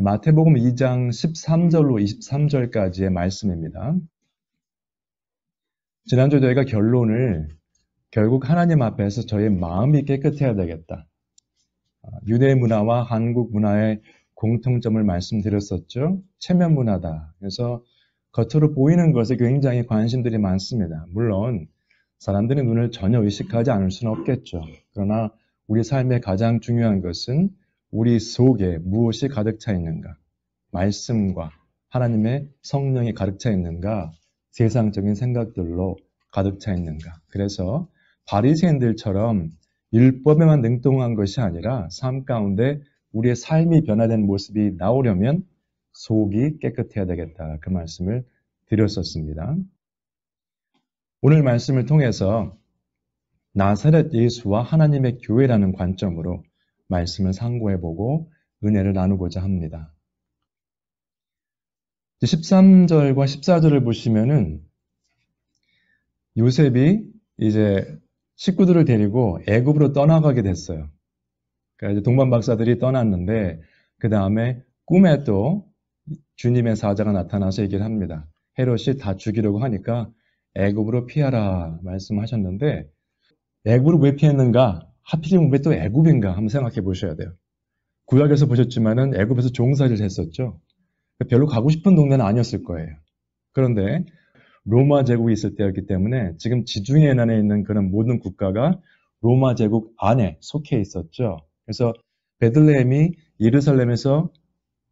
마태복음 2장 13절로 23절까지의 말씀입니다. 지난주 저희가 결론을 결국 하나님 앞에서 저의 마음이 깨끗해야 되겠다. 아, 유대 문화와 한국 문화의 공통점을 말씀드렸었죠. 체면 문화다. 그래서 겉으로 보이는 것에 굉장히 관심들이 많습니다. 물론 사람들의 눈을 전혀 의식하지 않을 수는 없겠죠. 그러나 우리 삶의 가장 중요한 것은 우리 속에 무엇이 가득 차 있는가? 말씀과 하나님의 성령이 가득 차 있는가? 세상적인 생각들로 가득 차 있는가? 그래서 바리새인들처럼 율법에만 능동한 것이 아니라 삶 가운데 우리의 삶이 변화된 모습이 나오려면 속이 깨끗해야 되겠다. 그 말씀을 드렸었습니다. 오늘 말씀을 통해서 나사렛 예수와 하나님의 교회라는 관점으로 말씀을 상고해보고 은혜를 나누고자 합니다. 13절과 14절을 보시면은 요셉이 이제 식구들을 데리고 애굽으로 떠나가게 됐어요. 그러니까 동반 박사들이 떠났는데 그 다음에 꿈에 또 주님의 사자가 나타나서 얘기를 합니다. 헤롯이 다 죽이려고 하니까 애굽으로 피하라 말씀하셨는데 애굽으로 왜 피했는가? 하필이면 왜 또 애굽인가 한번 생각해 보셔야 돼요. 구약에서 보셨지만은 애굽에서 종살이를 했었죠. 별로 가고 싶은 동네는 아니었을 거예요. 그런데 로마 제국이 있을 때였기 때문에 지금 지중해 난에 있는 그런 모든 국가가 로마 제국 안에 속해 있었죠. 그래서 베들레헴이 예루살렘에서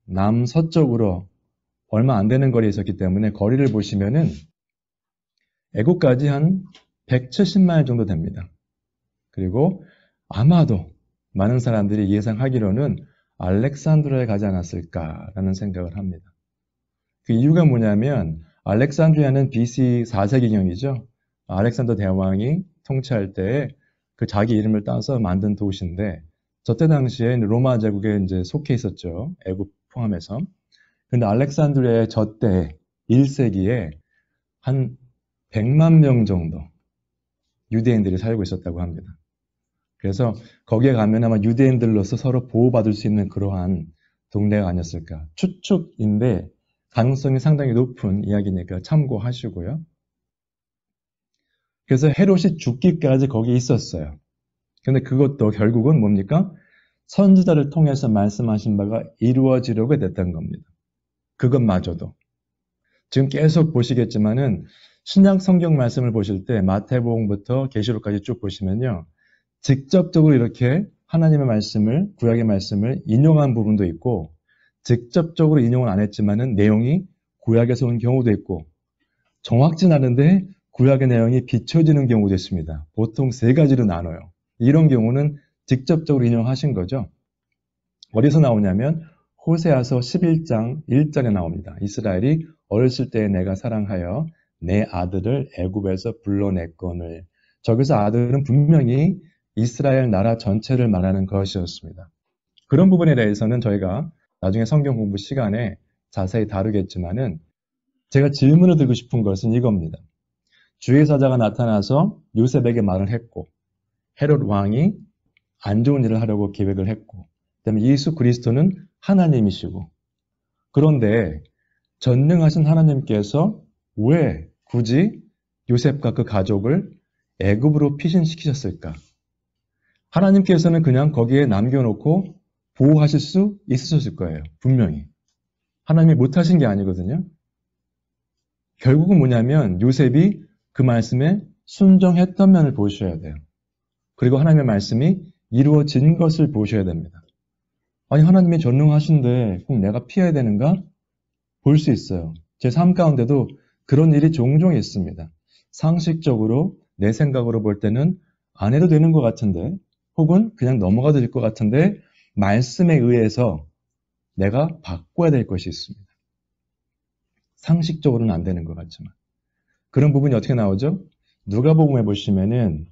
남서쪽으로 얼마 안 되는 거리에 있었기 때문에 거리를 보시면은 애국까지 한 170마일 정도 됩니다. 그리고 아마도 많은 사람들이 예상하기로는 알렉산드로에 가지 않았을까라는 생각을 합니다. 그 이유가 뭐냐면 알렉산드리아는 BC 4세기경이죠. 알렉산더 대왕이 통치할 때 그 자기 이름을 따서 만든 도시인데 저때 당시에 로마 제국에 이제 속해 있었죠. 애굽 포함해서. 근데 알렉산드리아의 저때 1세기에 한 100만 명 정도 유대인들이 살고 있었다고 합니다. 그래서 거기에 가면 아마 유대인들로서 서로 보호받을 수 있는 그러한 동네가 아니었을까. 추측인데 가능성이 상당히 높은 이야기니까 참고하시고요. 그래서 헤롯이 죽기까지 거기 있었어요. 근데 그것도 결국은 뭡니까? 선지자를 통해서 말씀하신 바가 이루어지려고 됐던 겁니다. 그것마저도. 지금 계속 보시겠지만은 신약 성경 말씀을 보실 때 마태복음부터 계시록까지 쭉 보시면요. 직접적으로 이렇게 하나님의 말씀을 구약의 말씀을 인용한 부분도 있고 직접적으로 인용을 안 했지만은 내용이 구약에서 온 경우도 있고 정확진 않은데 구약의 내용이 비춰지는 경우도 있습니다. 보통 세 가지로 나눠요. 이런 경우는 직접적으로 인용하신 거죠. 어디서 나오냐면 호세아서 11장 1절에 나옵니다. 이스라엘이 어렸을 때 내가 사랑하여 내 아들을 애굽에서 불러냈건을 저기서 아들은 분명히 이스라엘 나라 전체를 말하는 것이었습니다. 그런 부분에 대해서는 저희가 나중에 성경 공부 시간에 자세히 다루겠지만은 제가 질문을 드리고 싶은 것은 이겁니다. 주의 사자가 나타나서 요셉에게 말을 했고 헤롯 왕이 안 좋은 일을 하려고 계획을 했고 그다음에 예수 그리스도는 하나님이시고 그런데 전능하신 하나님께서 왜 굳이 요셉과 그 가족을 애굽으로 피신시키셨을까? 하나님께서는 그냥 거기에 남겨놓고 보호하실 수 있으셨을 거예요. 분명히. 하나님이 못하신 게 아니거든요. 결국은 뭐냐면 요셉이 그 말씀에 순종했던 면을 보셔야 돼요. 그리고 하나님의 말씀이 이루어진 것을 보셔야 됩니다. 아니 하나님이 전능하신데 꼭 내가 피해야 되는가? 볼 수 있어요. 제 삶 가운데도 그런 일이 종종 있습니다. 상식적으로 내 생각으로 볼 때는 안 해도 되는 것 같은데 혹은 그냥 넘어가도 될 것 같은데 말씀에 의해서 내가 바꿔야 될 것이 있습니다. 상식적으로는 안 되는 것 같지만. 그런 부분이 어떻게 나오죠? 누가복음에 보시면은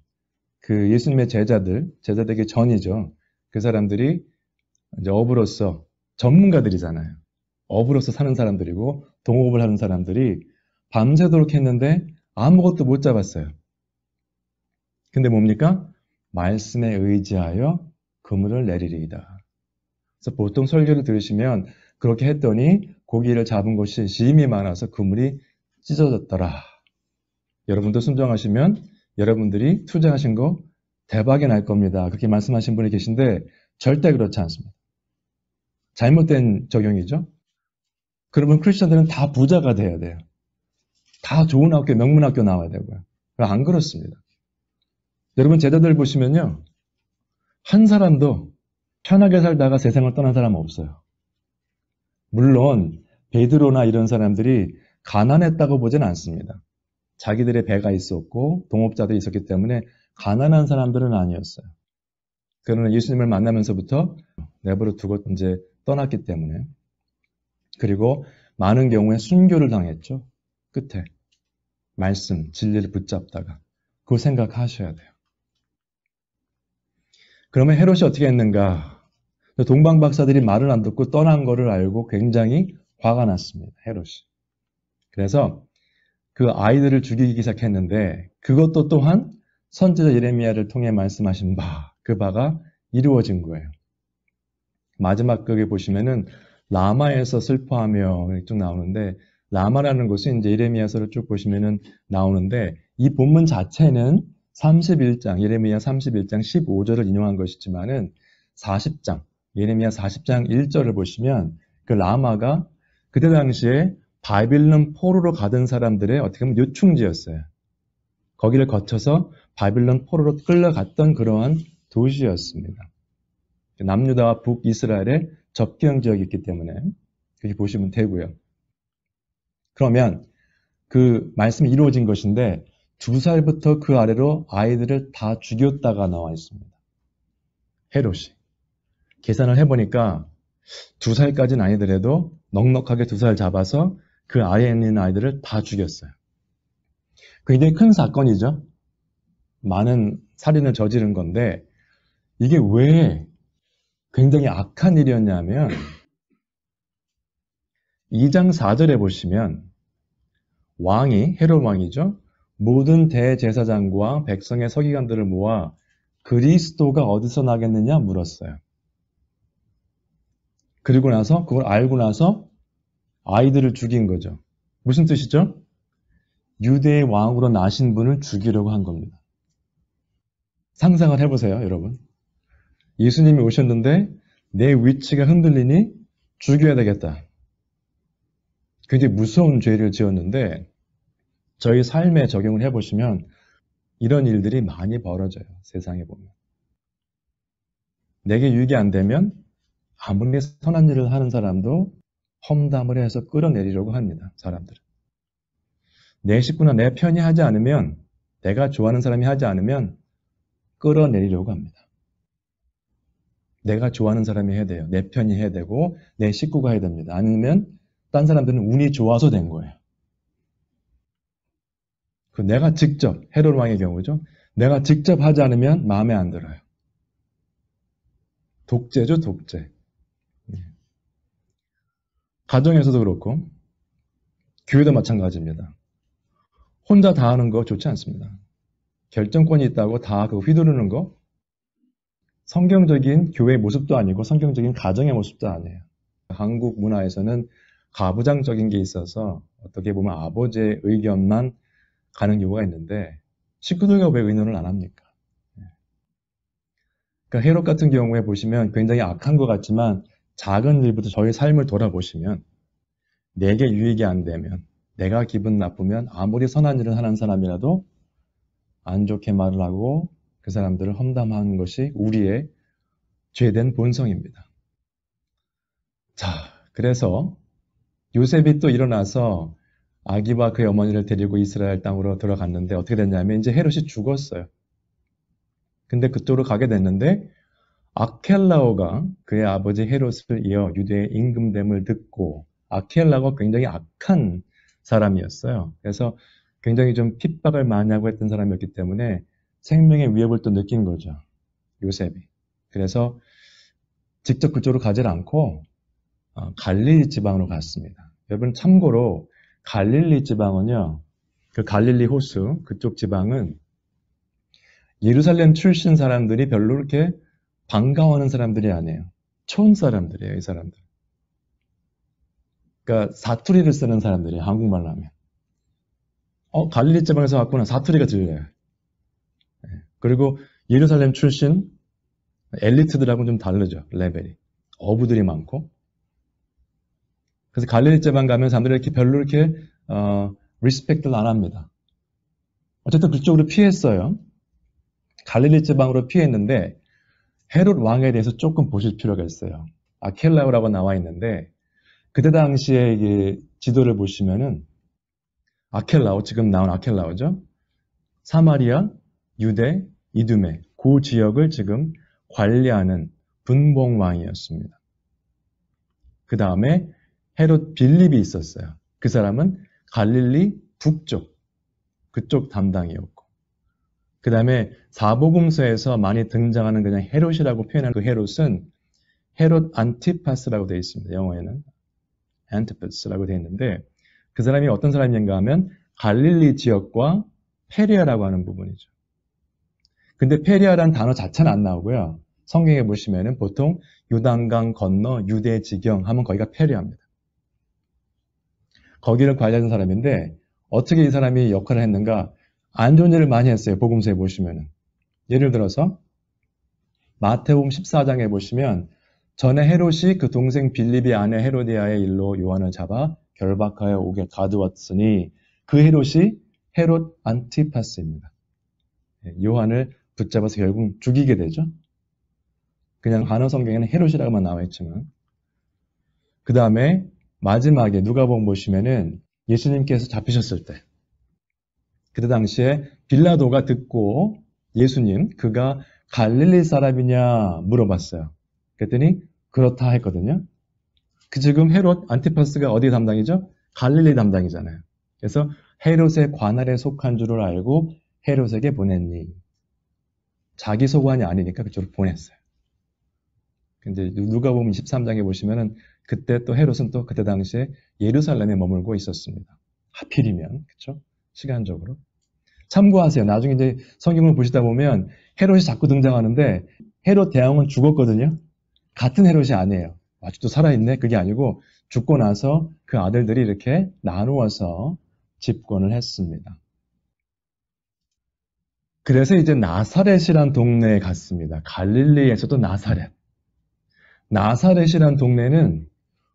그 예수님의 제자들, 제자 되기 전이죠. 그 사람들이 이제 업으로서 전문가들이잖아요. 업으로서 사는 사람들이고 동업을 하는 사람들이 밤새도록 했는데 아무것도 못 잡았어요. 근데 뭡니까? 말씀에 의지하여 그물을 내리리이다. 그래서 보통 설교를 들으시면 그렇게 했더니 고기를 잡은 것이 심이 많아서 그물이 찢어졌더라. 여러분도 순종하시면 여러분들이 투자하신 거 대박이 날 겁니다. 그렇게 말씀하신 분이 계신데 절대 그렇지 않습니다. 잘못된 적용이죠. 그러면 크리스천들은 다 부자가 돼야 돼요. 다 좋은 학교, 명문 학교 나와야 되고요. 안 그렇습니다. 여러분 제자들 보시면요. 한 사람도 편하게 살다가 세상을 떠난 사람 없어요. 물론 베드로나 이런 사람들이 가난했다고 보지는 않습니다. 자기들의 배가 있었고 동업자들이 있었기 때문에 가난한 사람들은 아니었어요. 그러나 예수님을 만나면서부터 내버려 두고 이제 떠났기 때문에 그리고 많은 경우에 순교를 당했죠. 끝에 말씀, 진리를 붙잡다가 그거 생각하셔야 돼요. 그러면 헤롯이 어떻게 했는가? 동방 박사들이 말을 안 듣고 떠난 거를 알고 굉장히 화가 났습니다. 헤롯이. 그래서 그 아이들을 죽이기 시작했는데 그것도 또한 선지자 예레미야를 통해 말씀하신 바, 그 바가 이루어진 거예요. 마지막 극에 보시면은 라마에서 슬퍼하며 쭉 나오는데 라마라는 곳이 이제 예레미야서를 쭉 보시면은 나오는데 이 본문 자체는 31장 예레미야 31장 15절을 인용한 것이지만은 40장 예레미야 40장 1절을 보시면 그 라마가 그때 당시에 바빌론 포로로 가던 사람들의 어떻게 보면 요충지였어요. 거기를 거쳐서 바빌론 포로로 끌려갔던 그러한 도시였습니다. 남유다와 북이스라엘의 접경 지역이기 때문에 그렇게 보시면 되고요. 그러면 그 말씀이 이루어진 것인데 두 살부터 그 아래로 아이들을 다 죽였다가 나와 있습니다. 헤롯이. 계산을 해보니까 두 살까지는 아니더라도 넉넉하게 두 살 잡아서 그 아래에 있는 아이들을 다 죽였어요. 굉장히 큰 사건이죠. 많은 살인을 저지른 건데 이게 왜 굉장히 악한 일이었냐면 2장 4절에 보시면 왕이 헤롯 왕이죠. 모든 대제사장과 백성의 서기관들을 모아 그리스도가 어디서 나겠느냐 물었어요. 그리고 나서 그걸 알고 나서 아이들을 죽인 거죠. 무슨 뜻이죠? 유대의 왕으로 나신 분을 죽이려고 한 겁니다. 상상을 해보세요, 여러분. 예수님이 오셨는데 내 위치가 흔들리니 죽여야 되겠다. 굉장히 무서운 죄를 지었는데 저희 삶에 적용을 해보시면 이런 일들이 많이 벌어져요. 세상에 보면. 내게 유익이 안 되면 아무리 선한 일을 하는 사람도 험담을 해서 끌어내리려고 합니다. 사람들은. 내 식구나 내 편이 하지 않으면 내가 좋아하는 사람이 하지 않으면 끌어내리려고 합니다. 내가 좋아하는 사람이 해야 돼요. 내 편이 해야 되고 내 식구가 해야 됩니다. 아니면 딴 사람들은 운이 좋아서 된 거예요. 그 내가 직접 헤롯 왕의 경우죠. 내가 직접 하지 않으면 마음에 안 들어요. 독재죠, 독재. 예. 가정에서도 그렇고 교회도 마찬가지입니다. 혼자 다 하는 거 좋지 않습니다. 결정권이 있다고 다 그거 휘두르는 거 성경적인 교회의 모습도 아니고 성경적인 가정의 모습도 아니에요. 한국 문화에서는 가부장적인 게 있어서 어떻게 보면 아버지의 의견만 가는 경우가 있는데 식구들과 왜 의논을 안 합니까? 예. 그러니까 헤롯 같은 경우에 보시면 굉장히 악한 것 같지만 작은 일부터 저희 삶을 돌아보시면 내게 유익이 안 되면 내가 기분 나쁘면 아무리 선한 일을 하는 사람이라도 안 좋게 말을 하고 그 사람들을 험담하는 것이 우리의 죄된 본성입니다. 자, 그래서 요셉이 또 일어나서 아기와 그의 어머니를 데리고 이스라엘 땅으로 들어갔는데 어떻게 됐냐면 이제 헤롯이 죽었어요. 근데 그쪽으로 가게 됐는데 아켈라오가 그의 아버지 헤롯을 이어 유대의 임금됨을 듣고 아켈라가 굉장히 악한 사람이었어요. 그래서 굉장히 좀 핍박을 많이 하고 했던 사람이었기 때문에 생명의 위협을 또 느낀 거죠. 요셉이. 그래서 직접 그쪽으로 가지 않고 어, 갈릴리 지방으로 갔습니다. 여러분 참고로 갈릴리 지방은요. 그 갈릴리 호수 그쪽 지방은 예루살렘 출신 사람들이 별로 그렇게 반가워하는 사람들이 아니에요. 촌 사람들이에요, 이 사람들. 그러니까 사투리를 쓰는 사람들이 한국말로 하면. 어, 갈릴리 지방에서 왔구나. 사투리가 들려요. 예. 그리고 예루살렘 출신 엘리트들하고는 좀 다르죠. 레벨이. 어부들이 많고. 그래서 갈릴리 지방 가면 사람들이 이렇게 별로 이렇게 어, respect를 안 합니다. 어쨌든 그쪽으로 피했어요. 갈릴리 지방으로 피했는데 헤롯 왕에 대해서 조금 보실 필요가 있어요. 아켈라우라고 나와 있는데 그때 당시에 지도를 보시면은 아켈라우 지금 나온 아켈라우죠. 사마리아, 유대, 이두메 그 지역을 지금 관리하는 분봉 왕이었습니다. 그 다음에 헤롯 빌립이 있었어요. 그 사람은 갈릴리 북쪽 그쪽 담당이었고 그 다음에 사복음서에서 많이 등장하는 그냥 헤롯이라고 표현한 그 헤롯은 헤롯 안티파스라고 되어 있습니다. 영어에는 안티파스라고 되어 있는데 그 사람이 어떤 사람인가 하면 갈릴리 지역과 페리아라고 하는 부분이죠. 근데 페리아라는 단어 자체는 안 나오고요. 성경에 보시면은 보통 요단강 건너 유대 지경 하면 거기가 페리아입니다. 거기를 관리하는 사람인데 어떻게 이 사람이 역할을 했는가? 안 좋은 일을 많이 했어요. 복음서에 보시면은. 예를 들어서 마태복음 14장에 보시면 전에 헤롯이 그 동생 빌립이 아내 헤로디아의 일로 요한을 잡아 결박하여 오게 가두었으니 그 헤롯이 헤롯 안티파스입니다. 예, 요한을 붙잡아서 결국 죽이게 되죠. 그냥 한어 성경에는 헤롯이라고만 나와 있지만 그 다음에 마지막에 누가복음 보시면은 예수님께서 잡히셨을 때 그때 당시에 빌라도가 듣고 예수님 그가 갈릴리 사람이냐 물어봤어요. 그랬더니 그렇다 했거든요. 그 지금 헤롯 안티파스가 어디 담당이죠? 갈릴리 담당이잖아요. 그래서 헤롯의 관할에 속한 줄을 알고 헤롯에게 보냈니? 자기 소관이 아니니까 그쪽으로 보냈어요. 근데 누가 보면 23장에 보시면은 그때 또 헤롯은 또 그때 당시에 예루살렘에 머물고 있었습니다. 하필이면 그렇죠? 시간적으로 참고하세요. 나중에 이제 성경을 보시다 보면 헤롯이 자꾸 등장하는데 헤롯 대왕은 죽었거든요. 같은 헤롯이 아니에요. 아직도 살아있네? 그게 아니고 죽고 나서 그 아들들이 이렇게 나누어서 집권을 했습니다. 그래서 이제 나사렛이란 동네에 갔습니다. 갈릴리에서도 나사렛. 나사렛이란 동네는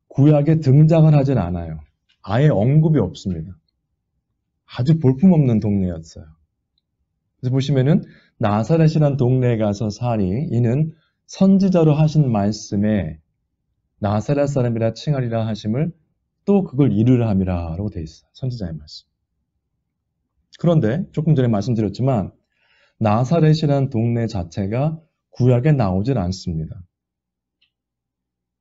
구약에 등장을 하진 않아요. 아예 언급이 없습니다. 아주 볼품없는 동네였어요. 그래서 보시면은 나사렛이란 동네에 가서 사니 이는 선지자로 하신 말씀에 나사렛 사람이라 칭하리라 하심을 또 그걸 이루라 함이라 라고 되어 있어요. 선지자의 말씀. 그런데 조금 전에 말씀드렸지만 나사렛이라는 동네 자체가 구약에 나오질 않습니다.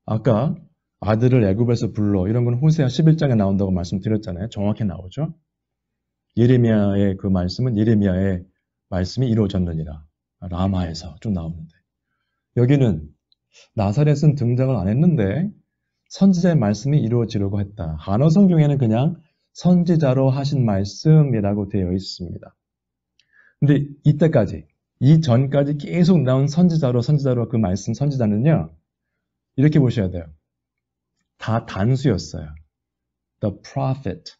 아까 아들을 애굽에서 불러 이런 건 호세아 11장에 나온다고 말씀드렸잖아요. 정확히 나오죠. 예레미야의 그 말씀은 예레미야의 말씀이 이루어졌느니라. 라마에서 좀 나오는데 여기는 나사렛은 등장을 안 했는데 선지자의 말씀이 이루어지려고 했다. 한어 성경에는 그냥 선지자로 하신 말씀이라고 되어 있습니다. 근데 이때까지, 이 전까지 계속 나온 선지자로, 선지자로 그 말씀 선지자는요, 이렇게 보셔야 돼요. 다 단수였어요. The prophet.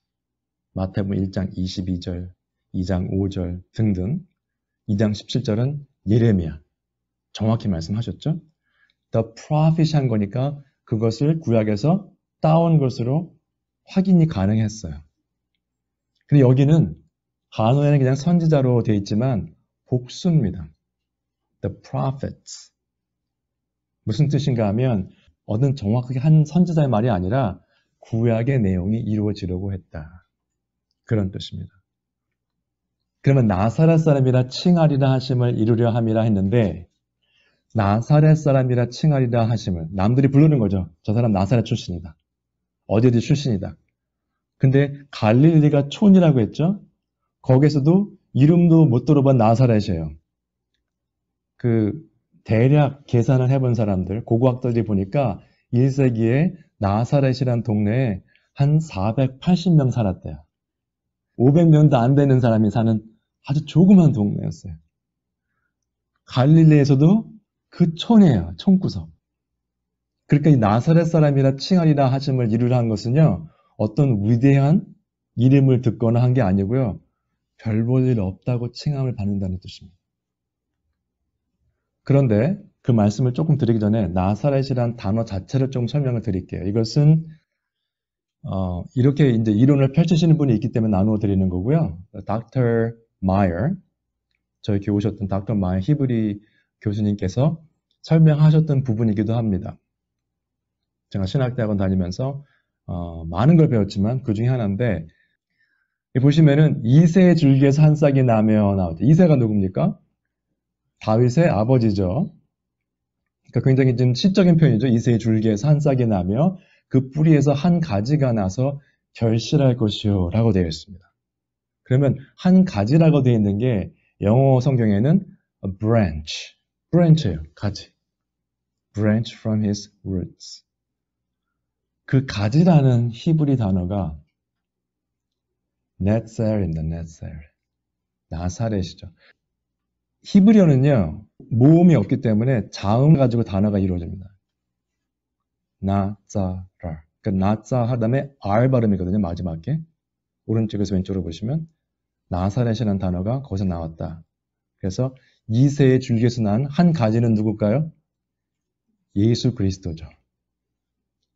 마태복음 1장 22절, 2장 5절 등등. 2장 17절은 예레미야. 정확히 말씀하셨죠? The prophet 한 거니까 그것을 구약에서 따온 것으로 확인이 가능했어요. 근데 여기는 한어에는 그냥 선지자로 되어 있지만 복수입니다. The prophets. 무슨 뜻인가 하면 어떤 정확하게 한 선지자의 말이 아니라 구약의 내용이 이루어지려고 했다. 그런 뜻입니다. 그러면 나사렛 사람이라 칭하리라 하심을 이루려 함이라 했는데 나사렛 사람이라 칭하리라 하심을 남들이 부르는 거죠. 저 사람 나사렛 출신이다. 어디 어디 출신이다. 근데 갈릴리가 촌이라고 했죠. 거기에서도 이름도 못 들어본 나사렛이에요. 그 대략 계산을 해본 사람들, 고고학자들이 보니까 1세기에 나사렛이란 동네에 한 480명 살았대요. 500명도 안 되는 사람이 사는 아주 조그만 동네였어요. 갈릴리에서도 그 촌이에요. 촌구석. 그러니까 이 나사렛 사람이라 칭하리라 하심을 이루라 한 것은요, 어떤 위대한 이름을 듣거나 한 게 아니고요, 별 볼 일 없다고 칭함을 받는다는 뜻입니다. 그런데 그 말씀을 조금 드리기 전에 나사렛이란 단어 자체를 좀 설명을 드릴게요. 이것은 어, 이렇게 이제 이론을 펼치시는 분이 있기 때문에 나누어 드리는 거고요. 닥터 마이어, 저희 교회 오셨던 닥터 마이어 히브리 교수님께서 설명하셨던 부분이기도 합니다. 제가 신학대학원 다니면서 어, 많은 걸 배웠지만 그 중에 하나인데 보시면은 이세 줄기에서 한 싹이 나며 나오죠. 이세가 누굽니까? 다윗의 아버지죠. 그러니까 굉장히 좀 시적인 표현이죠. 이세의 줄기에서 한 싹이 나며 그 뿌리에서 한 가지가 나서 결실할 것이요 라고 되어 있습니다. 그러면 한 가지라고 되어 있는 게 영어 성경에는 branch, branch예요. 가지. branch from his roots. 그 가지라는 히브리 단어가 넷셀입니다. 넷셀. 나사렛이죠. 히브리어는요. 모음이 없기 때문에 자음 가지고 단어가 이루어집니다. 나자라. 그 나자 하 다음에 R 발음이거든요. 마지막에. 오른쪽에서 왼쪽으로 보시면 나사렛이라는 단어가 거기서 나왔다. 그래서 이세의 줄기에서 난 한 가지는 누굴까요? 예수 그리스도죠.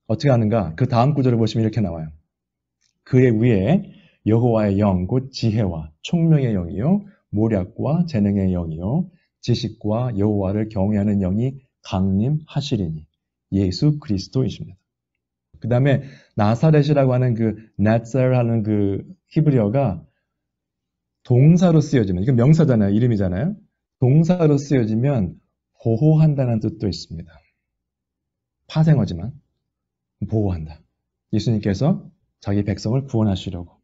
어떻게 하는가? 그 다음 구절을 보시면 이렇게 나와요. 그의 위에 여호와의 영, 곧 지혜와 총명의 영이요, 모략과 재능의 영이요, 지식과 여호와를 경외하는 영이 강림하시리니 예수 그리스도이십니다. 그 다음에 나사렛이라고 하는 그 나셀하는 그 히브리어가 동사로 쓰여지면 이건 명사잖아요. 이름이잖아요. 동사로 쓰여지면 보호한다는 뜻도 있습니다. 파생어지만 보호한다. 예수님께서 자기 백성을 구원하시려고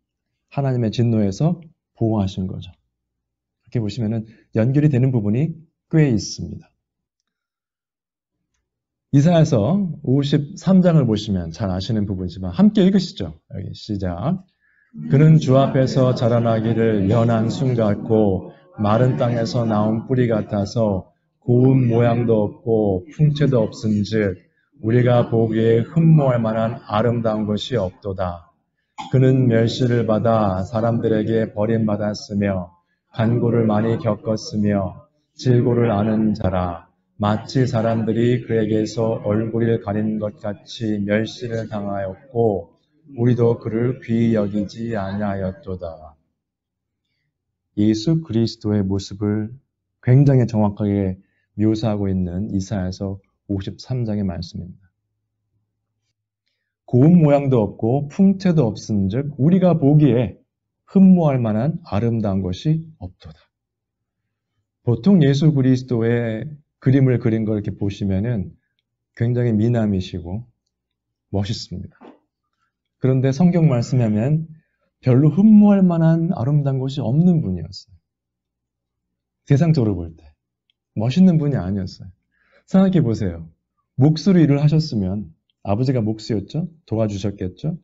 하나님의 진노에서 보호하신 거죠. 이렇게 보시면 연결이 되는 부분이 꽤 있습니다. 이사야서 53장을 보시면 잘 아시는 부분이지만 함께 읽으시죠. 여기 시작. 그는 주 앞에서 자라나기를 연한 순 같고 마른 땅에서 나온 뿌리 같아서 고운 모양도 없고 풍채도 없은즉 우리가 보기에 흠모할 만한 아름다운 것이 없도다. 그는 멸시를 받아 사람들에게 버림받았으며 간고를 많이 겪었으며 질고를 아는 자라 마치 사람들이 그에게서 얼굴을 가린 것 같이 멸시를 당하였고 우리도 그를 귀히 여기지 아니하였도다. 예수 그리스도의 모습을 굉장히 정확하게 묘사하고 있는 이사야서 53장의 말씀입니다. 고운 모양도 없고 풍채도 없음즉 우리가 보기에 흠모할 만한 아름다운 것이 없도다. 보통 예수 그리스도의 그림을 그린 걸 이렇게 보시면은 굉장히 미남이시고 멋있습니다. 그런데 성경 말씀하면 별로 흠모할 만한 아름다운 것이 없는 분이었어요. 세상적으로 볼 때. 멋있는 분이 아니었어요. 생각해 보세요. 목수로 일을 하셨으면 아버지가 목수였죠? 도와주셨겠죠?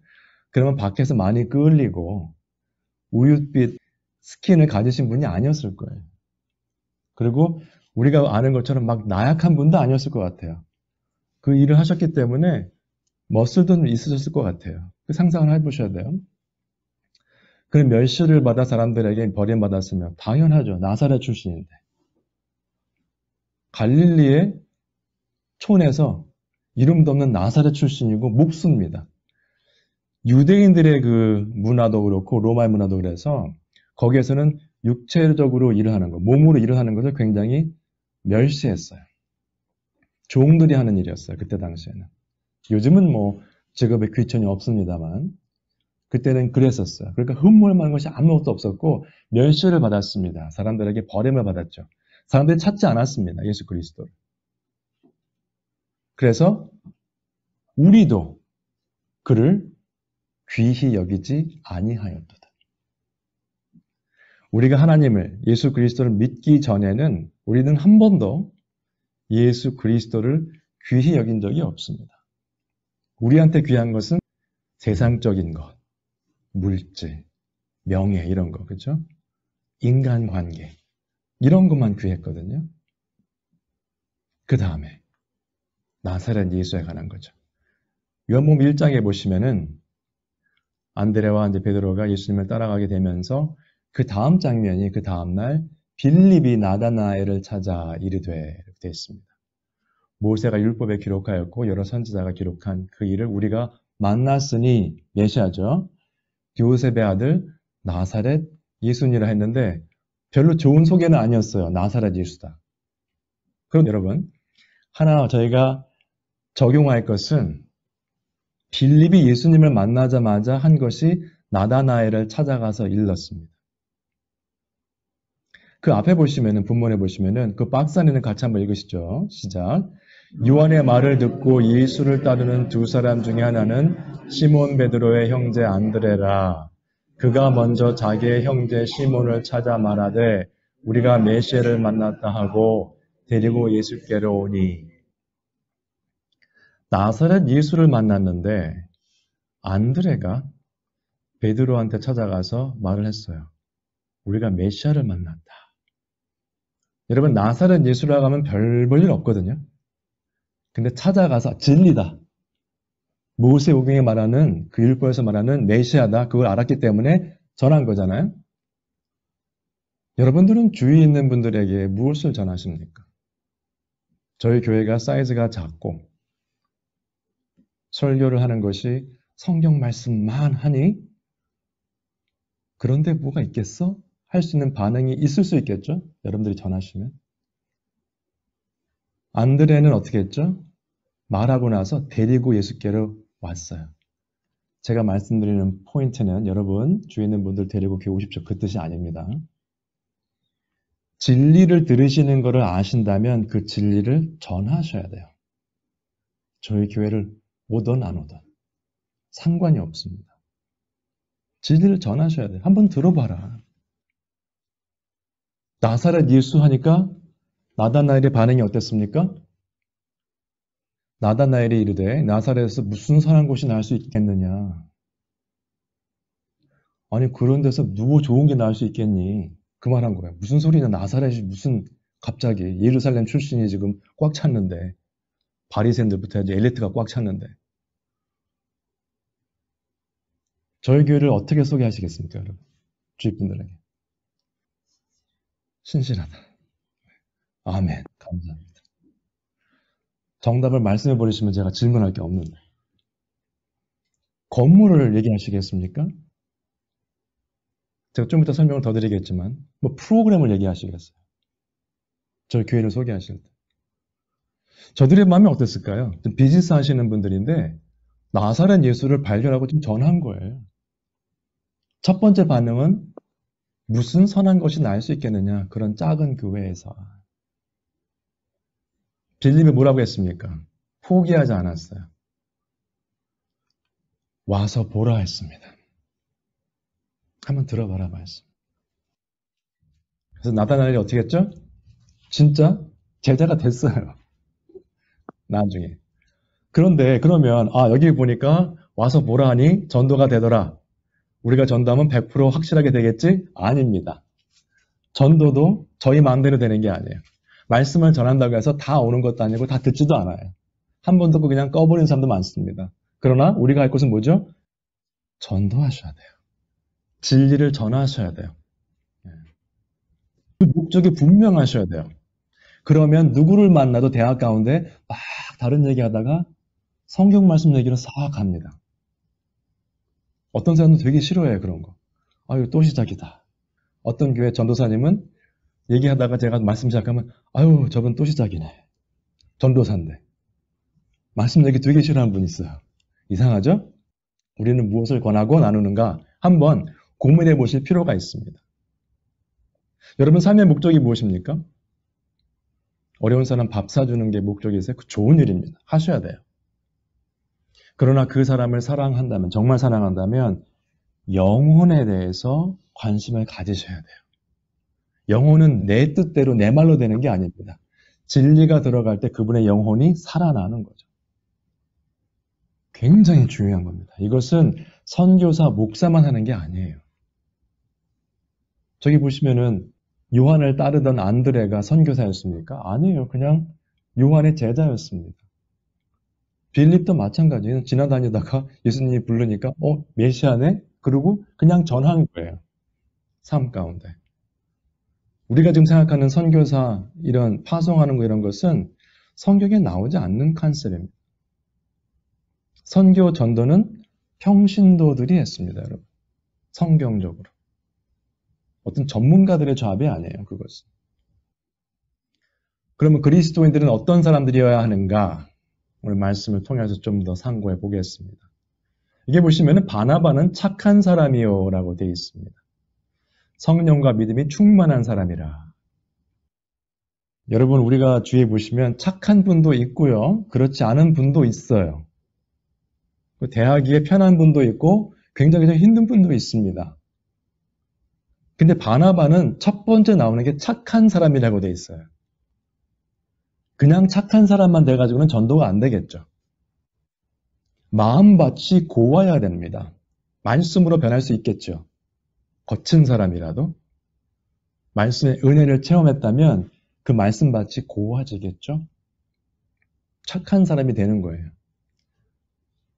그러면 밖에서 많이 끌리고 우윳빛 스킨을 가지신 분이 아니었을 거예요. 그리고 우리가 아는 것처럼 막 나약한 분도 아니었을 것 같아요. 그 일을 하셨기 때문에 머슬도 있으셨을 것 같아요. 그 상상을 해보셔야 돼요. 그런 멸시를 받아 사람들에게 버림받았으면 당연하죠. 나사렛 출신인데. 갈릴리의 촌에서 이름도 없는 나사렛 출신이고 목수입니다. 유대인들의 그 문화도 그렇고 로마의 문화도 그래서 거기에서는 육체적으로 일을 하는 것, 몸으로 일을 하는 것을 굉장히 멸시했어요. 종들이 하는 일이었어요. 그때 당시에는. 요즘은 뭐 직업에 귀천이 없습니다만 그때는 그랬었어요. 그러니까 흠모할 만한 것이 아무것도 없었고 멸시를 받았습니다. 사람들에게 버림을 받았죠. 사람들이 찾지 않았습니다. 예수 그리스도를. 그래서 우리도 그를 귀히 여기지 아니하였도다. 우리가 하나님을 예수 그리스도를 믿기 전에는 우리는 한 번도 예수 그리스도를 귀히 여긴 적이 없습니다. 우리한테 귀한 것은 세상적인 것, 물질, 명예 이런 거, 그죠? 인간관계 이런 것만 귀했거든요. 그 다음에 나사렛 예수에 관한 거죠. 요한복음 1장에 보시면은 안드레와 이제 베드로가 예수님을 따라가게 되면서 그 다음 장면이 그 다음 날 빌립이 나다나엘을 찾아 이르되 이렇게 되어 있습니다. 모세가 율법에 기록하였고 여러 선지자가 기록한 그 일을 우리가 만났으니 메시아죠. 요셉의 아들 나사렛 예수니라 했는데 별로 좋은 소개는 아니었어요. 나사렛 예수다. 그럼 여러분 하나 저희가 적용할 것은 빌립이 예수님을 만나자마자 한 것이 나다나엘을 찾아가서 일렀습니다. 그 앞에 보시면은 본문에 보시면은 그 안에는 같이 한번 읽으시죠. 시작. 요한의 말을 듣고 예수를 따르는 두 사람 중에 하나는 시몬 베드로의 형제 안드레라. 그가 먼저 자기의 형제 시몬을 찾아 말하되 우리가 메시아를 만났다 하고 데리고 예수께로 오니 나사렛 예수를 만났는데 안드레가 베드로한테 찾아가서 말을 했어요. 우리가 메시아를 만났다. 여러분 나사렛 예수라고 하면 별 볼 일 없거든요. 근데 찾아가서 진리다. 모세 오경에 말하는 그 율법에서 말하는 메시아다. 그걸 알았기 때문에 전한 거잖아요. 여러분들은 주위에 있는 분들에게 무엇을 전하십니까? 저희 교회가 사이즈가 작고 설교를 하는 것이 성경 말씀만 하니 그런데 뭐가 있겠어? 할 수 있는 반응이 있을 수 있겠죠? 여러분들이 전하시면. 안드레는 어떻게 했죠? 말하고 나서 데리고 예수께로 왔어요. 제가 말씀드리는 포인트는 여러분 주위에 있는 분들 데리고 교회 오십시오. 그 뜻이 아닙니다. 진리를 들으시는 것을 아신다면 그 진리를 전하셔야 돼요. 저희 교회를 오든 안 오든 상관이 없습니다. 진리를 전하셔야 돼요. 한번 들어봐라. 나사렛 예수 하니까 나다나엘의 반응이 어땠습니까? 나다나엘이 이르되 나사렛에서 무슨 선한 곳이 나올 수 있겠느냐? 아니 그런 데서 누구 좋은 게 나올 수 있겠니? 그 말한 거예요. 무슨 소리냐? 나사렛이 무슨 갑자기 예루살렘 출신이 지금 꽉 찼는데 바리새인들부터 이제 엘리트가 꽉 찼는데 저희 교회를 어떻게 소개하시겠습니까, 여러분? 주위 분들에게 신실하다. 아멘. 감사합니다. 정답을 말씀해 버리시면 제가 질문할 게 없는데. 건물을 얘기하시겠습니까? 제가 좀 이따 설명을 더 드리겠지만, 뭐 프로그램을 얘기하시겠어요? 저희 교회를 소개하실 때. 저들의 마음이 어땠을까요? 좀 비즈니스 하시는 분들인데, 나사렛 예수를 발견하고 좀 전한 거예요. 첫 번째 반응은 무슨 선한 것이 날수 있겠느냐? 그런 작은 교회에서. 빌립이 뭐라고 했습니까? 포기하지 않았어요. 와서 보라 했습니다. 한번 들어봐라 말씀. 그래서 나타나엘이 어떻게 했죠? 진짜 제자가 됐어요. 나중에. 그런데 그러면 아 여기 보니까 와서 보라 하니 전도가 되더라. 우리가 전도하면 100% 확실하게 되겠지? 아닙니다. 전도도 저희 마음대로 되는 게 아니에요. 말씀을 전한다고 해서 다 오는 것도 아니고 다 듣지도 않아요. 한 번 듣고 그냥 꺼버리는 사람도 많습니다. 그러나 우리가 할 것은 뭐죠? 전도하셔야 돼요. 진리를 전하셔야 돼요. 예. 그 목적이 분명하셔야 돼요. 그러면 누구를 만나도 대학 가운데 막 다른 얘기 하다가 성경 말씀 얘기로 싹 갑니다. 어떤 사람은 되게 싫어해요, 그런 거. 아유, 또 시작이다. 어떤 교회 전도사님은 얘기하다가 제가 말씀 시작하면 아유 저분 또 시작이네. 전도사인데. 말씀 얘기 되게 싫어하는 분 있어요. 이상하죠? 우리는 무엇을 권하고 나누는가 한번 고민해 보실 필요가 있습니다. 여러분 삶의 목적이 무엇입니까? 어려운 사람 밥 사주는 게 목적이세요? 그 좋은 일입니다. 하셔야 돼요. 그러나 그 사람을 사랑한다면, 정말 사랑한다면 영혼에 대해서 관심을 가지셔야 돼요. 영혼은 내 뜻대로 내 말로 되는 게 아닙니다. 진리가 들어갈 때 그분의 영혼이 살아나는 거죠. 굉장히 중요한 겁니다. 이것은 선교사, 목사만 하는 게 아니에요. 저기 보시면은 요한을 따르던 안드레가 선교사였습니까? 아니에요. 그냥 요한의 제자였습니다. 빌립도 마찬가지예요. 지나다니다가 예수님이 부르니까 어 메시아네? 그러고 그냥 전한 거예요. 삶 가운데. 우리가 지금 생각하는 선교사 이런 파송하는 거 이런 것은 성경에 나오지 않는 컨셉입니다. 선교 전도는 평신도들이 했습니다, 여러분. 성경적으로. 어떤 전문가들의 조합이 아니에요, 그것은. 그러면 그리스도인들은 어떤 사람들이어야 하는가? 오늘 말씀을 통해서 좀 더 상고해 보겠습니다. 이게 보시면 바나바는 착한 사람이요 라고 되어 있습니다. 성령과 믿음이 충만한 사람이라. 여러분, 우리가 주위에 보시면 착한 분도 있고요. 그렇지 않은 분도 있어요. 대하기에 편한 분도 있고 굉장히 힘든 분도 있습니다. 근데 바나바는 첫 번째 나오는 게 착한 사람이라고 되어 있어요. 그냥 착한 사람만 돼가지고는 전도가 안 되겠죠. 마음밭이 고와야 됩니다. 말씀으로 변할 수 있겠죠. 거친 사람이라도 말씀의 은혜를 체험했다면 그 말씀밭이 고와지겠죠. 착한 사람이 되는 거예요.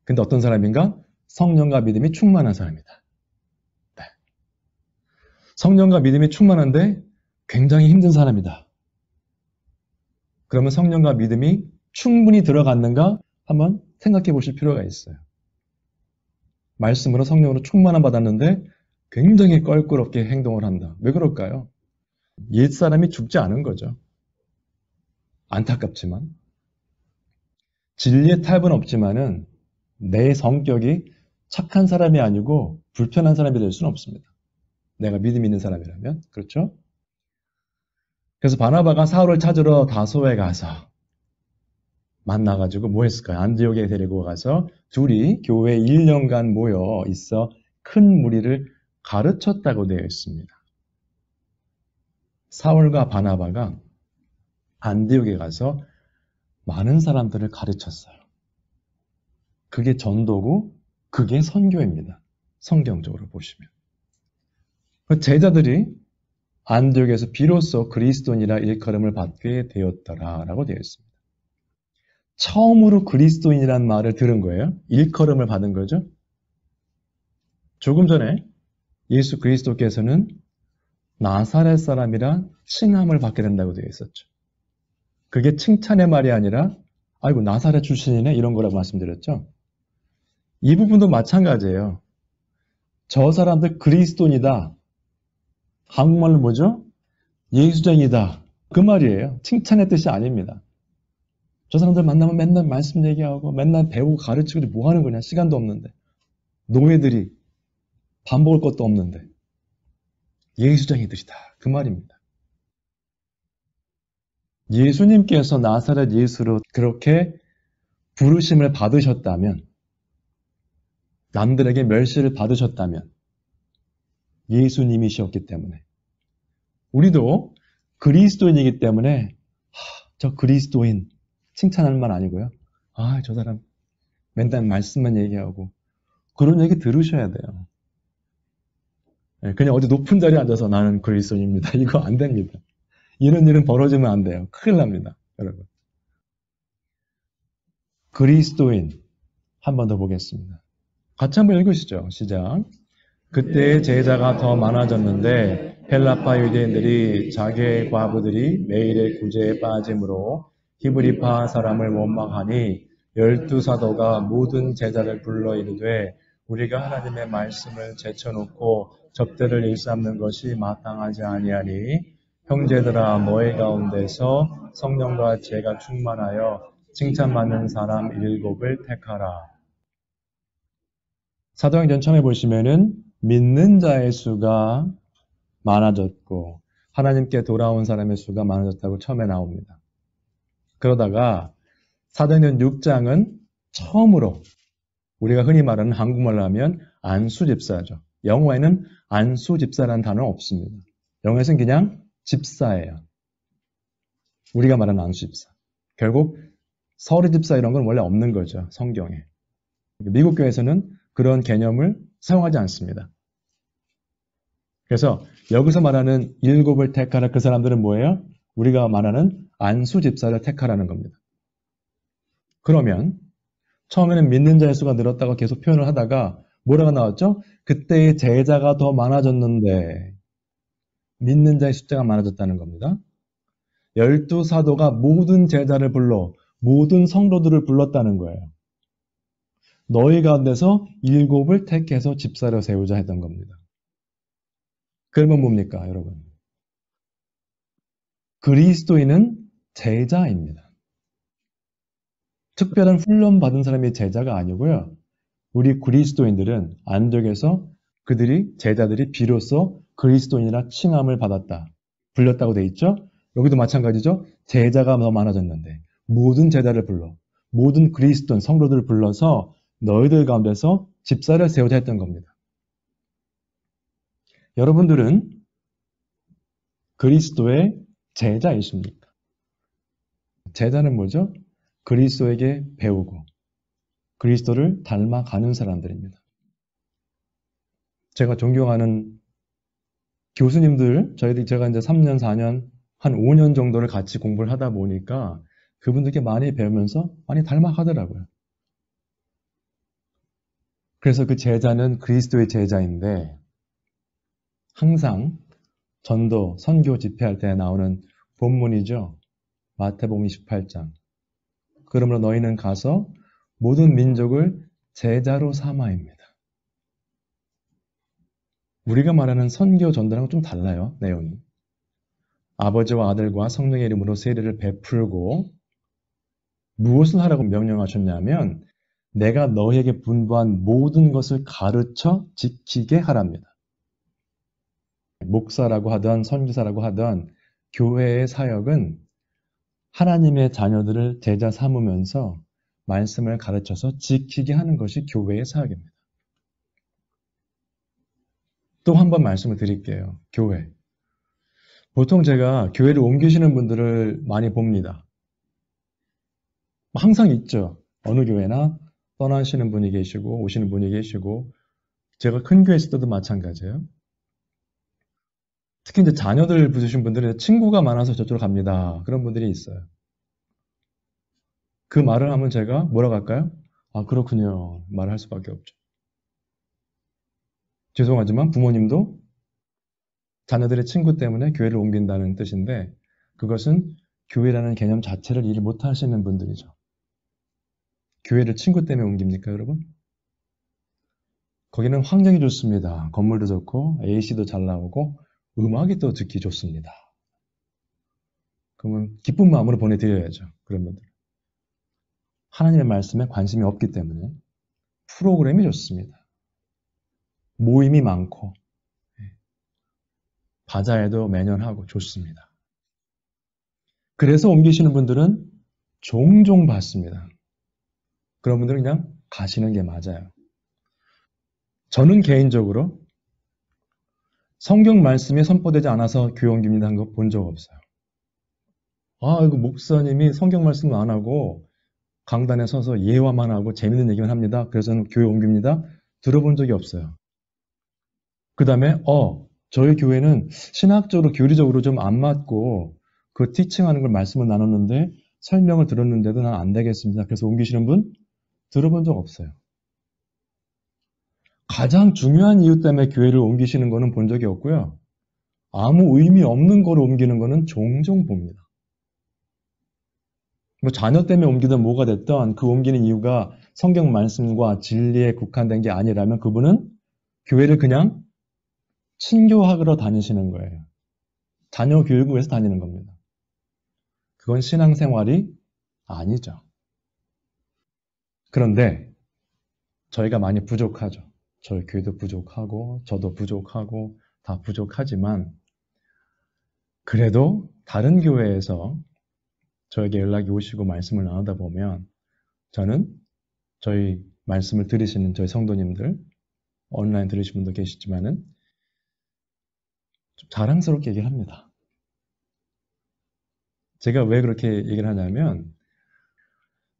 근데 어떤 사람인가? 성령과 믿음이 충만한 사람이다. 네. 성령과 믿음이 충만한데 굉장히 힘든 사람이다. 그러면 성령과 믿음이 충분히 들어갔는가 한번 생각해 보실 필요가 있어요. 말씀으로 성령으로 충만함 받았는데 굉장히 껄끄럽게 행동을 한다. 왜 그럴까요? 옛 사람이 죽지 않은 거죠. 안타깝지만. 진리의 탑은 없지만은 내 성격이 착한 사람이 아니고 불편한 사람이 될 수는 없습니다. 내가 믿음 있는 사람이라면. 그렇죠? 그래서 바나바가 사울을 찾으러 다소에 가서 만나가지고 뭐 했을까요? 안디옥에 데리고 가서 둘이 교회 1년간 모여 있어 큰 무리를 가르쳤다고 되어 있습니다. 사울과 바나바가 안디옥에 가서 많은 사람들을 가르쳤어요. 그게 전도고 그게 선교입니다. 성경적으로 보시면. 그 제자들이 안디옥에서 비로소 그리스도인이라 일컬음을 받게 되었더라라고 되어 있습니다. 처음으로 그리스도인이란 말을 들은 거예요. 일컬음을 받은 거죠. 조금 전에 예수 그리스도께서는 나사렛 사람이라 칭함을 받게 된다고 되어 있었죠. 그게 칭찬의 말이 아니라 아이고 나사렛 출신이네 이런 거라고 말씀드렸죠. 이 부분도 마찬가지예요. 저 사람들 그리스도인이다. 한국말로 뭐죠? 예수쟁이다. 그 말이에요. 칭찬의 뜻이 아닙니다. 저 사람들 만나면 맨날 말씀 얘기하고 맨날 배우고 가르치고 뭐 하는 거냐? 시간도 없는데. 노예들이 밥 먹을 것도 없는데. 예수쟁이들이다. 그 말입니다. 예수님께서 나사렛 예수로 그렇게 부르심을 받으셨다면, 남들에게 멸시를 받으셨다면, 예수님이셨기 때문에 우리도 그리스도인이기 때문에 하, 저 그리스도인 칭찬할 말 아니고요. 아, 저 사람 맨날 말씀만 얘기하고 그런 얘기 들으셔야 돼요. 네, 그냥 어디 높은 자리에 앉아서 나는 그리스도인입니다. 이거 안 됩니다. 이런 일은 벌어지면 안 돼요. 큰일 납니다. 여러분. 그리스도인 한 번 더 보겠습니다. 같이 한번 읽으시죠. 시작. 그때 제자가 더 많아졌는데 헬라파 유대인들이 자기의 과부들이 매일의 구제에 빠짐으로 히브리파 사람을 원망하니 열두 사도가 모든 제자를 불러 이르되 우리가 하나님의 말씀을 제쳐놓고 접대를 일삼는 것이 마땅하지 아니하니 형제들아 너희 가운데서 성령과 죄가 충만하여 칭찬받는 사람 일곱을 택하라. 사도행전 처음에 보시면은 믿는 자의 수가 많아졌고 하나님께 돌아온 사람의 수가 많아졌다고 처음에 나옵니다. 그러다가 사도행전 6장은 처음으로 우리가 흔히 말하는 한국말로 하면 안수 집사죠. 영어에는 안수 집사라는 단어는 없습니다. 영어에서는 그냥 집사예요. 우리가 말하는 안수 집사. 결국 서리집사 이런 건 원래 없는 거죠. 성경에. 미국 교회에서는 그런 개념을 사용하지 않습니다. 그래서 여기서 말하는 일곱을 택하라 그 사람들은 뭐예요? 우리가 말하는 안수 집사를 택하라는 겁니다. 그러면 처음에는 믿는 자의 수가 늘었다고 계속 표현을 하다가 뭐라고 나왔죠? 그때의 제자가 더 많아졌는데 믿는 자의 숫자가 많아졌다는 겁니다. 열두 사도가 모든 제자를 불러 모든 성도들을 불렀다는 거예요. 너희 가운데서 일곱을 택해서 집사로 세우자 했던 겁니다. 그러면 뭡니까, 여러분? 그리스도인은 제자입니다. 특별한 훈련 받은 사람이 제자가 아니고요. 우리 그리스도인들은 안적에서 그들이 제자들이 비로소 그리스도인이라 칭함을 받았다. 불렸다고 돼 있죠? 여기도 마찬가지죠. 제자가 더 많아졌는데 모든 제자를 불러 모든 그리스도인 성도들을 불러서 너희들 가운데서 집사를 세우자 했던 겁니다. 여러분들은 그리스도의 제자이십니까? 제자는 뭐죠? 그리스도에게 배우고 그리스도를 닮아가는 사람들입니다. 제가 존경하는 교수님들, 저희들이 제가 이제 3년, 4년, 한 5년 정도를 같이 공부를 하다 보니까 그분들께 많이 배우면서 많이 닮아가더라고요. 그래서 그 제자는 그리스도의 제자인데 항상 전도, 선교 집회할 때 나오는 본문이죠. 마태복음 28장. 그러므로 너희는 가서 모든 민족을 제자로 삼아입니다. 우리가 말하는 선교 전도랑은 좀 달라요, 내용이. 아버지와 아들과 성령의 이름으로 세례를 베풀고 무엇을 하라고 명령하셨냐면 내가 너희에게 분부한 모든 것을 가르쳐 지키게 하랍니다. 목사라고 하던 선교사라고 하던 교회의 사역은 하나님의 자녀들을 제자 삼으면서 말씀을 가르쳐서 지키게 하는 것이 교회의 사역입니다. 또 한 번 말씀을 드릴게요. 교회. 보통 제가 교회를 옮기시는 분들을 많이 봅니다. 항상 있죠. 어느 교회나 떠나시는 분이 계시고 오시는 분이 계시고 제가 큰 교회 있을 때도 마찬가지예요. 특히 이제 자녀들 부르신 분들은 친구가 많아서 저쪽으로 갑니다. 그런 분들이 있어요. 그 말을 하면 제가 뭐라고 할까요? 아, 그렇군요. 말을 할 수밖에 없죠. 죄송하지만 부모님도 자녀들의 친구 때문에 교회를 옮긴다는 뜻인데 그것은 교회라는 개념 자체를 이해 못 하시는 분들이죠. 교회를 친구 때문에 옮깁니까, 여러분? 거기는 환경이 좋습니다. 건물도 좋고, AC도 잘 나오고, 음악이 또 듣기 좋습니다. 그러면 기쁜 마음으로 보내드려야죠. 그런 분들. 하나님의 말씀에 관심이 없기 때문에 프로그램이 좋습니다. 모임이 많고, 예. 바자에도 매년 하고 좋습니다. 그래서 옮기시는 분들은 종종 받습니다. 그런 분들은 그냥 가시는 게 맞아요. 저는 개인적으로 성경 말씀이 선포되지 않아서 교회 옮깁니다 한 거 본 적 없어요. 아, 이거 목사님이 성경 말씀 안 하고 강단에 서서 예화만 하고 재밌는 얘기만 합니다. 그래서 는 교회 옮깁니다. 들어본 적이 없어요. 그 다음에, 어, 저희 교회는 신학적으로, 교리적으로 좀 안 맞고 그 티칭하는 걸 말씀을 나눴는데 설명을 들었는데도 난 안 되겠습니다. 그래서 옮기시는 분 들어본 적 없어요. 가장 중요한 이유 때문에 교회를 옮기시는 거는 본 적이 없고요. 아무 의미 없는 거로 옮기는 거는 종종 봅니다. 뭐 자녀 때문에 옮기든 뭐가 됐던 그 옮기는 이유가 성경 말씀과 진리에 국한된 게 아니라면 그분은 교회를 그냥 친교학으로 다니시는 거예요. 자녀 교육을 위해서 다니는 겁니다. 그건 신앙생활이 아니죠. 그런데 저희가 많이 부족하죠. 저희 교회도 부족하고 저도 부족하고 다 부족하지만 그래도 다른 교회에서 저에게 연락이 오시고 말씀을 나누다 보면 저는 저희 말씀을 들으시는 저희 성도님들 온라인 들으신 분도 계시지만은 좀 자랑스럽게 얘기를 합니다. 제가 왜 그렇게 얘기를 하냐면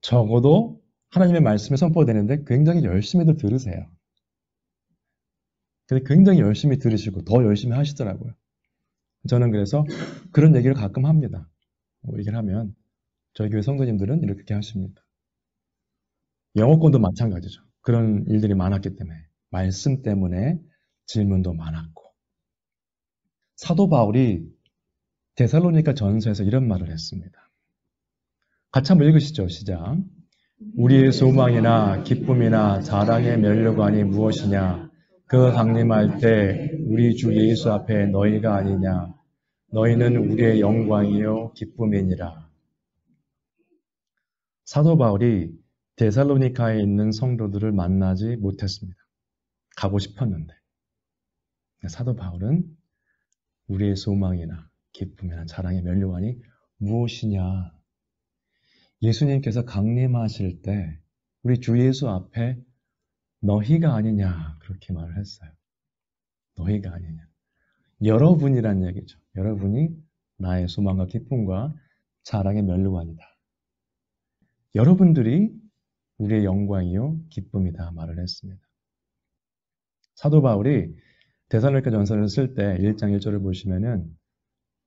적어도 하나님의 말씀이 선포되는데 굉장히 열심히도 들으세요. 근데 굉장히 열심히 들으시고 더 열심히 하시더라고요. 저는 그래서 그런 얘기를 가끔 합니다. 뭐 얘기를 하면 저희 교회 성도님들은 이렇게 하십니다. 영어권도 마찬가지죠. 그런 일들이 많았기 때문에 말씀 때문에 질문도 많았고 사도 바울이 데살로니가 전서에서 이런 말을 했습니다. 같이 한번 읽으시죠. 시작. 우리의 소망이나 기쁨이나 자랑의 멸류관이 무엇이냐? 그 강림할 때 우리 주 예수 앞에 너희가 아니냐? 너희는 우리의 영광이요 기쁨이니라. 사도 바울이 데살로니카에 있는 성도들을 만나지 못했습니다. 가고 싶었는데 사도 바울은 우리의 소망이나 기쁨이나 자랑의 멸류관이 무엇이냐? 예수님께서 강림하실 때 우리 주 예수 앞에 너희가 아니냐 그렇게 말을 했어요. 너희가 아니냐. 여러분이란 얘기죠. 여러분이 나의 소망과 기쁨과 자랑의 멸류관이다. 여러분들이 우리의 영광이요 기쁨이다 말을 했습니다. 사도 바울이 대살로니가 전서를 쓸 때 1장 1절을 보시면은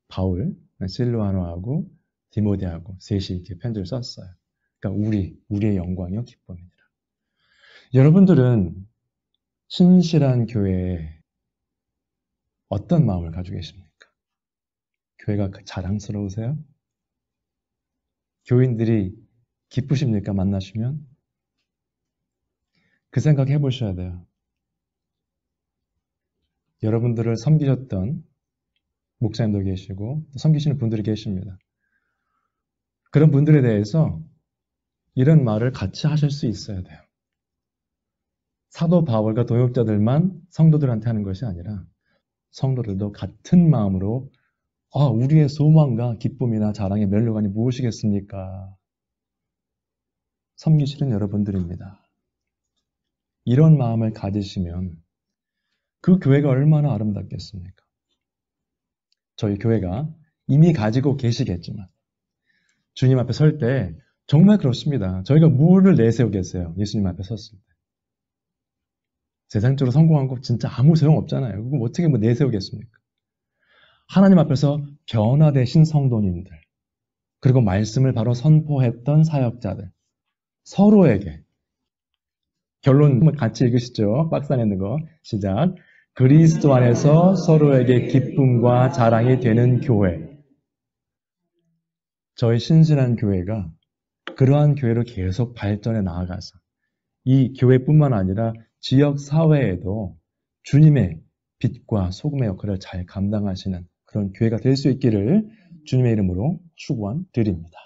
바울, 실로아노하고 디모데하고 셋이 이렇게 편지를 썼어요. 그러니까 우리, 우리의 영광이요 기쁨이니라. 여러분들은 신실한 교회에 어떤 마음을 가지고 계십니까? 교회가 그 자랑스러우세요? 교인들이 기쁘십니까? 만나시면? 그 생각 해보셔야 돼요. 여러분들을 섬기셨던 목사님도 계시고 섬기시는 분들이 계십니다. 그런 분들에 대해서 이런 말을 같이 하실 수 있어야 돼요. 사도 바울과 동역자들만 성도들한테 하는 것이 아니라 성도들도 같은 마음으로 아, 우리의 소망과 기쁨이나 자랑의 멸류관이 무엇이겠습니까? 섬기시는 여러분들입니다. 이런 마음을 가지시면 그 교회가 얼마나 아름답겠습니까? 저희 교회가 이미 가지고 계시겠지만 주님 앞에 설 때 정말 그렇습니다. 저희가 뭐를 내세우겠어요? 예수님 앞에 섰을 때. 세상적으로 성공한 거 진짜 아무 소용 없잖아요. 그거 어떻게 뭐 내세우겠습니까? 하나님 앞에서 변화되신 성도님들, 그리고 말씀을 바로 선포했던 사역자들, 서로에게 결론 같이 읽으시죠. 박스 안에 있는 거 시작. 그리스도 안에서 서로에게 기쁨과 자랑이 되는 교회. 저희 신실한 교회가 그러한 교회로 계속 발전해 나아가서 이 교회뿐만 아니라 지역 사회에도 주님의 빛과 소금의 역할을 잘 감당하시는 그런 교회가 될 수 있기를 주님의 이름으로 축원 드립니다.